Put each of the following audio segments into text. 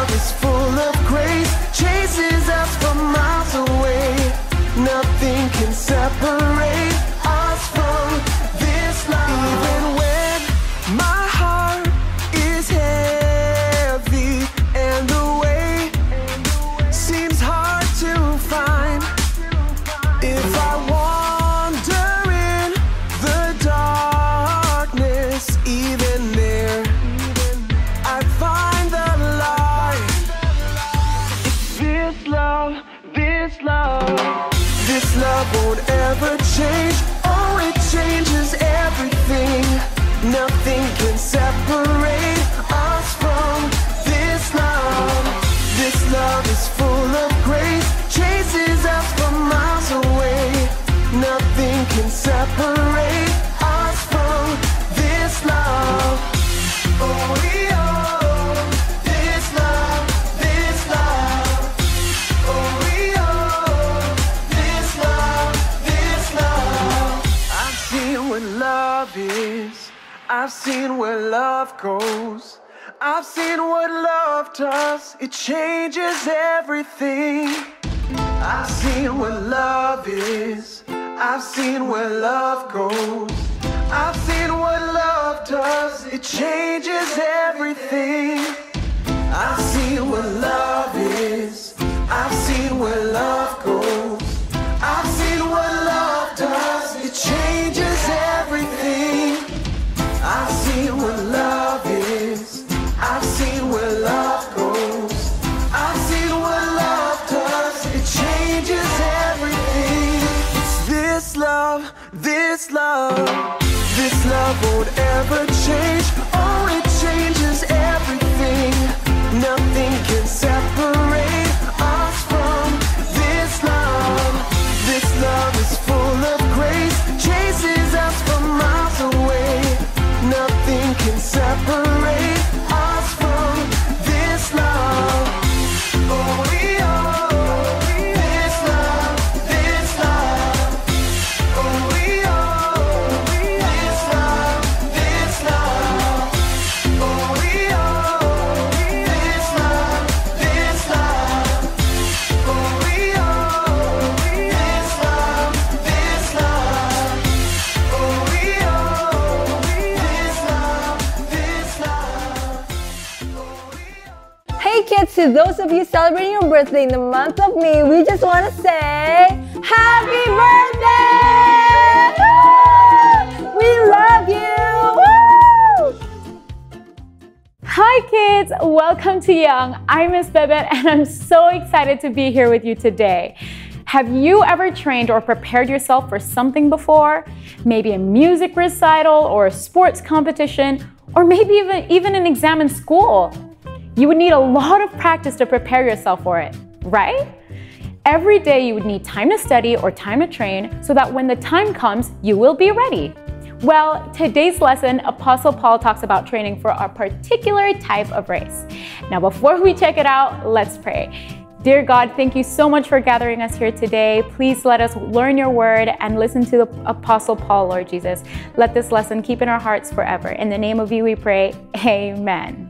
love is full of grace, chases us miles away. Nothing can separate. Goes. I've seen what love does. It changes everything. I've seen what love is. I've seen where love goes. I've seen what love does. It changes everything. I've seen what love is. I've seen where love goes. I've to those of you celebrating your birthday in the month of May, we just want to say Happy birthday! We love you! Hi kids, welcome to Young. I'm Miss Bebet and I'm so excited to be here with you today. Have you ever trained or prepared yourself for something before? Maybe a music recital or a sports competition, or maybe even, even an exam in school. You would need a lot of practice to prepare yourself for it, right? Every day you would need time to study or time to train so that when the time comes, you will be ready. Well, today's lesson, Apostle Paul talks about training for a particular type of race. Now, before we check it out, let's pray. Dear God, thank you so much for gathering us here today. Please let us learn your word and listen to the Apostle Paul, Lord Jesus. Let this lesson keep in our hearts forever. In the name of you we pray, amen.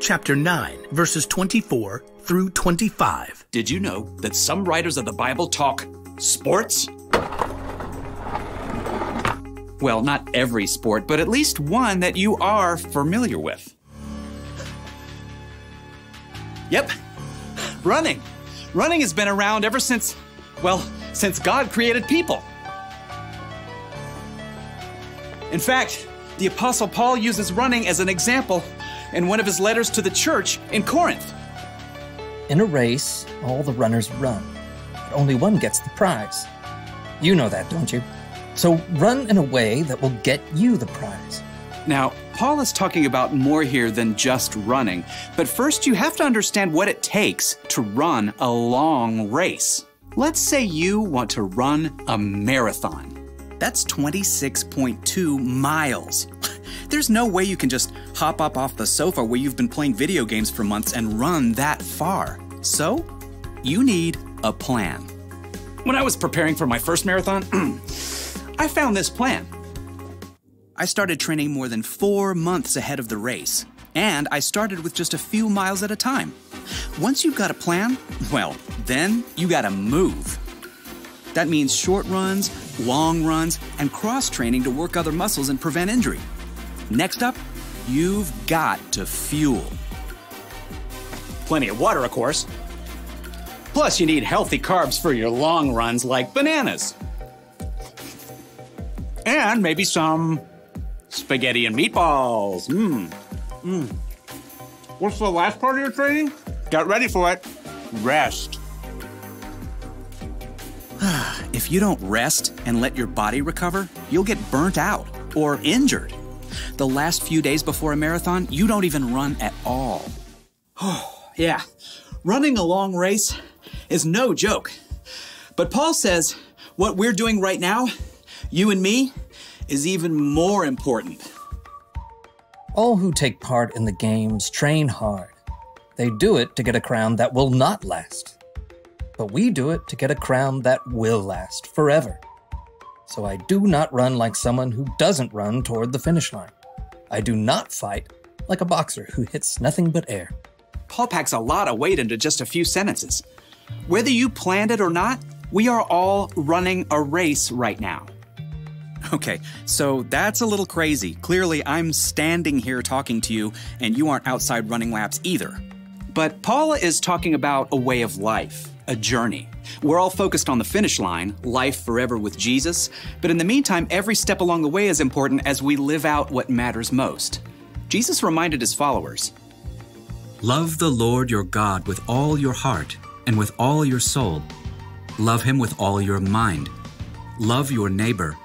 chapter 9, verses 24 through 25. Did you know that some writers of the Bible talk sports? Well, not every sport, but at least one that you are familiar with. Yep, running. Running has been around ever since, well, since God created people. In fact, the Apostle Paul uses running as an example in one of his letters to the church in Corinth. In a race, all the runners run, but only one gets the prize. You know that, don't you? So run in a way that will get you the prize. Now, Paul is talking about more here than just running, but first you have to understand what it takes to run a long race. Let's say you want to run a marathon. That's 26.2 miles. There's no way you can just hop up off the sofa where you've been playing video games for months and run that far. So, you need a plan. When I was preparing for my first marathon, I found this plan. I started training more than four months ahead of the race, and I started with just a few miles at a time. Once you've got a plan, well, then you gotta move. That means short runs, long runs, and cross training to work other muscles and prevent injury. Next up, you've got to fuel. Plenty of water, of course. Plus, you need healthy carbs for your long runs like bananas. And maybe some spaghetti and meatballs. Mmm. Mmm. What's the last part of your training? Get ready for it. Rest. if you don't rest and let your body recover, you'll get burnt out or injured. The last few days before a marathon, you don't even run at all. Oh, yeah. Running a long race is no joke. But Paul says what we're doing right now, you and me, is even more important. All who take part in the games train hard. They do it to get a crown that will not last. But we do it to get a crown that will last forever. So I do not run like someone who doesn't run toward the finish line. I do not fight like a boxer who hits nothing but air. Paul packs a lot of weight into just a few sentences. Whether you planned it or not, we are all running a race right now. Okay, so that's a little crazy. Clearly, I'm standing here talking to you, and you aren't outside running laps either. But Paula is talking about a way of life, a journey. We're all focused on the finish line, life forever with Jesus, but in the meantime, every step along the way is important as we live out what matters most. Jesus reminded his followers Love the Lord your God with all your heart and with all your soul. Love him with all your mind. Love your neighbor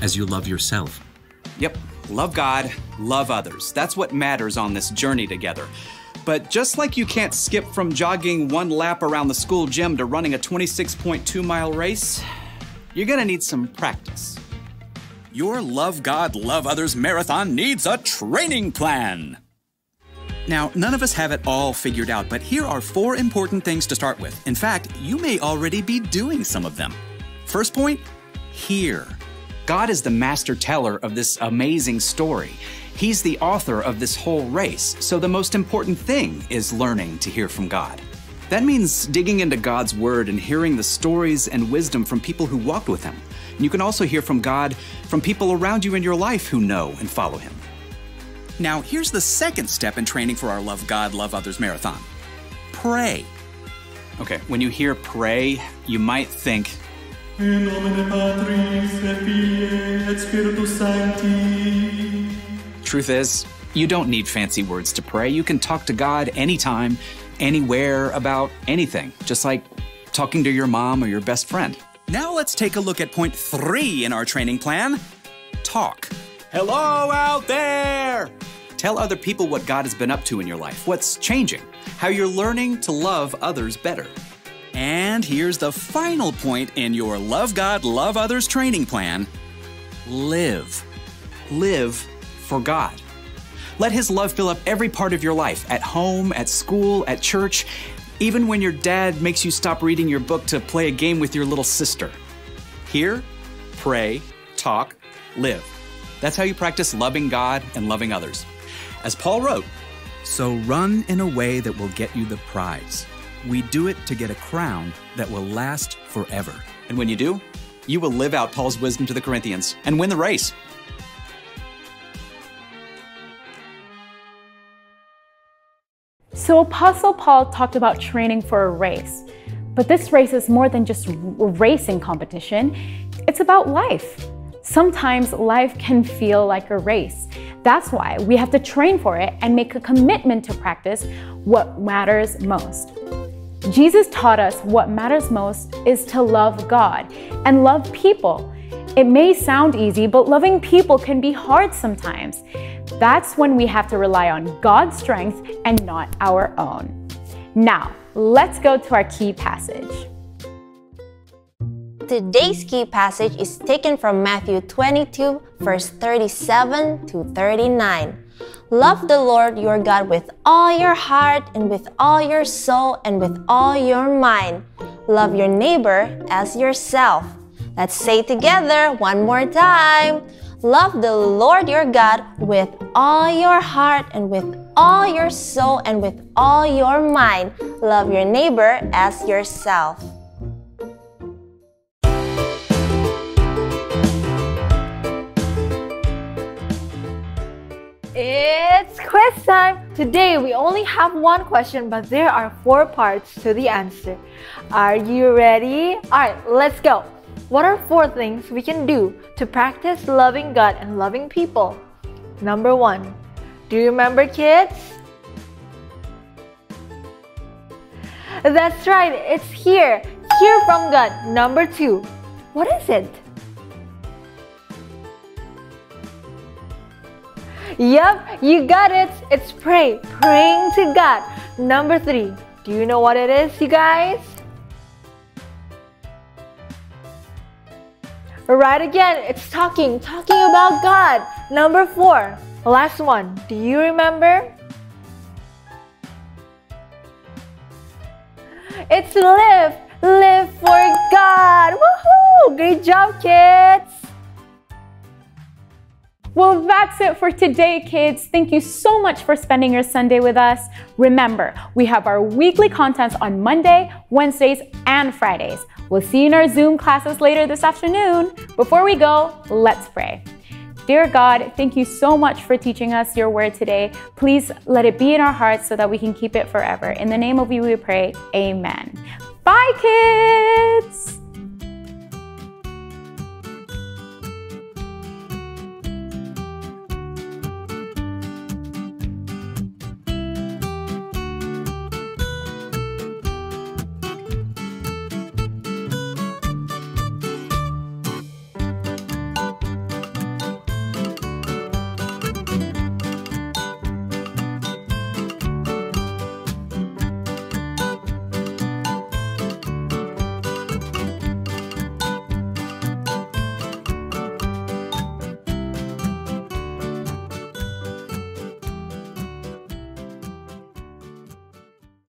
as you love yourself. Yep, love God, love others. That's what matters on this journey together. But just like you can't skip from jogging one lap around the school gym to running a 26.2 mile race, you're gonna need some practice. Your Love God, Love Others marathon needs a training plan. Now, none of us have it all figured out, but here are four important things to start with. In fact, you may already be doing some of them. First point hear. God is the master teller of this amazing story. He's the author of this whole race, so the most important thing is learning to hear from God. That means digging into God's Word and hearing the stories and wisdom from people who walked with Him. And you can also hear from God from people around you in your life who know and follow Him. Now, here's the second step in training for our Love God, Love Others marathon pray. Okay, when you hear pray, you might think, In nomine Patris et Filii et Spiritus Sancti. Truth is, you don't need fancy words to pray. You can talk to God anytime, anywhere about anything, just like talking to your mom or your best friend. Now let's take a look at point three in our training plan talk. Hello out there! Tell other people what God has been up to in your life, what's changing, how you're learning to love others better. And here's the final point in your Love God, Love Others training plan live. Live for God. Let His love fill up every part of your life at home, at school, at church, even when your dad makes you stop reading your book to play a game with your little sister. Hear, pray, talk, live. That's how you practice loving God and loving others. As Paul wrote, so run in a way that will get you the prize. We do it to get a crown that will last forever. And when you do, you will live out Paul's wisdom to the Corinthians and win the race. So, Apostle Paul talked about training for a race. But this race is more than just racing competition, it's about life. Sometimes life can feel like a race. That's why we have to train for it and make a commitment to practice what matters most. Jesus taught us what matters most is to love God and love people. It may sound easy, but loving people can be hard sometimes. That's when we have to rely on God's strength and not our own. Now, let's go to our key passage. today's key passage is taken from Matthew 22, verse 37 to 39. Love the Lord your God with all your heart and with all your soul and with all your mind. Love your neighbor as yourself. Let's say together one more time. Love the Lord your God with all your heart and with all your soul and with all your mind. Love your neighbor as yourself. It's quiz time! Today we only have one question, but there are four parts to the answer. Are you ready? Alright, let's go. What are four things we can do to practice loving God and loving people? Number one, do you remember, kids? That's right, it's here. Hear from God. Number two, what is it? Yep, you got it. It's pray. Praying to God. Number three. Do you know what it is, you guys? Right again, it's talking, talking about God. Number four. Last one. Do you remember? It's live. Live for God. Woohoo! Great job, kids. Well, that's it for today, kids. Thank you so much for spending your Sunday with us. Remember, we have our weekly contents on Monday, Wednesdays, and Fridays. We'll see you in our Zoom classes later this afternoon. Before we go, let's pray. Dear God, thank you so much for teaching us your word today. Please let it be in our hearts so that we can keep it forever. In the name of you, we pray. Amen. Bye, kids.